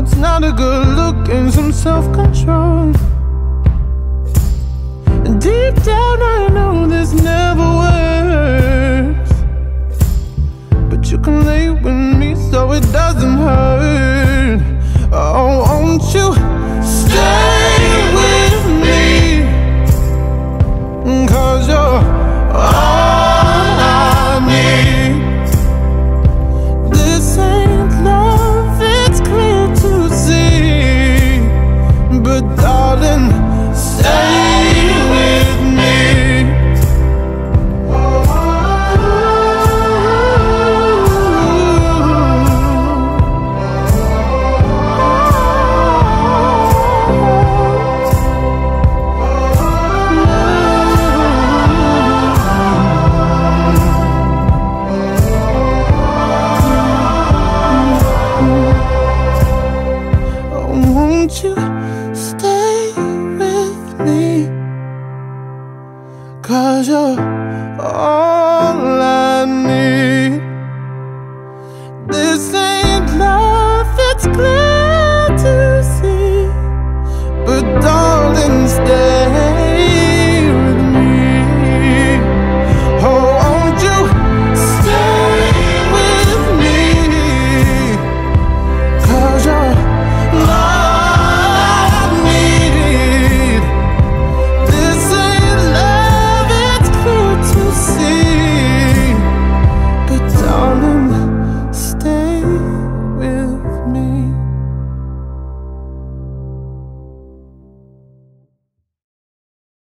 It's not a good look and some self control. Deep down, I know this never works. But you can lay with me so it doesn't hurt. you stay with me? Cause you're all I need. This ain't love, it's clear to see. But darling,